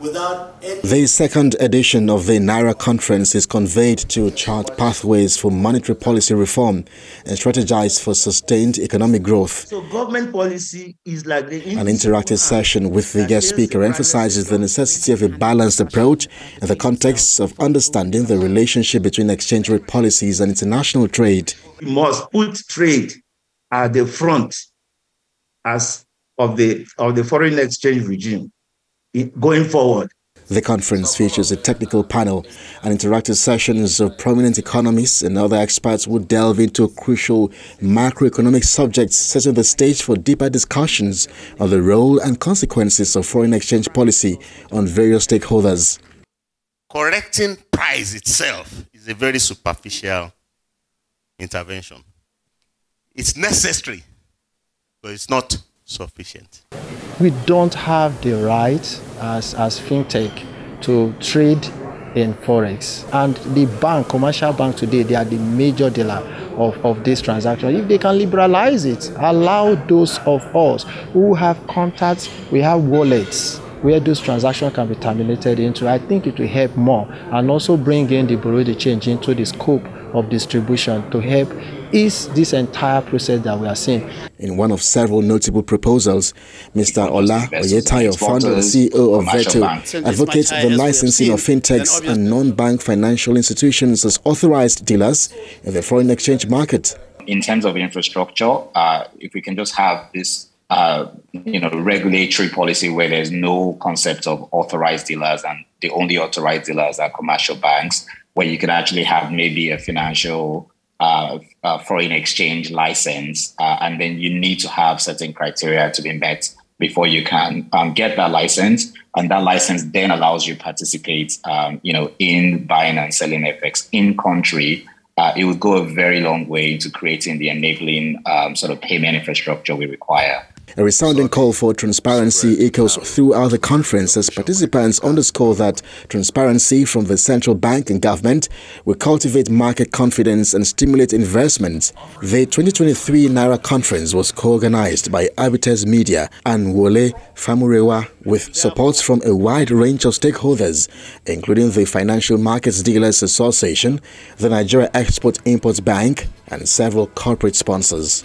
The second edition of the Naira conference is conveyed to chart pathways for monetary policy reform and strategize for sustained economic growth. So government policy is like the An interactive session with the guest speaker emphasizes the necessity of a balanced approach in the context of understanding the relationship between exchange rate policies and international trade. We must put trade at the front as of the of the foreign exchange regime going forward. The conference features a technical panel and interactive sessions of prominent economists and other experts who delve into crucial macroeconomic subjects, setting the stage for deeper discussions on the role and consequences of foreign exchange policy on various stakeholders. Correcting price itself is a very superficial intervention. It's necessary, but it's not sufficient. We don't have the right as, as fintech to trade in forex. And the bank commercial bank today they are the major dealer of, of this transaction. If they can liberalize it allow those of us who have contacts we have wallets where those transactions can be terminated into i think it will help more and also bring in the bureau de change into the scope of distribution to help ease this entire process that we are seeing. In one of several notable proposals, Mr. Ola Oyetayo, founder and CEO of Veto, advocates the licensing of fintechs and non-bank financial institutions as authorized dealers in the foreign exchange market. In terms of infrastructure, uh, if we can just have this uh, you know, regulatory policy where there's no concept of authorized dealers and the only authorized dealers are commercial banks, where you could actually have maybe a financial uh, uh, foreign exchange license, uh, and then you need to have certain criteria to be met before you can um, get that license. And that license then allows you to participate, um, you know, in buying and selling FX in country. Uh, it would go a very long way into creating the enabling um, sort of payment infrastructure we require. A resounding call for transparency echoes throughout the conference as participants underscore that transparency from the central bank and government will cultivate market confidence and stimulate investment. The 2023 Naira conference was co-organized by Arbiterz Media and Wole Famurewa with support from a wide range of stakeholders, including the Financial Markets Dealers Association, the Nigeria Export-Import Bank, and several corporate sponsors.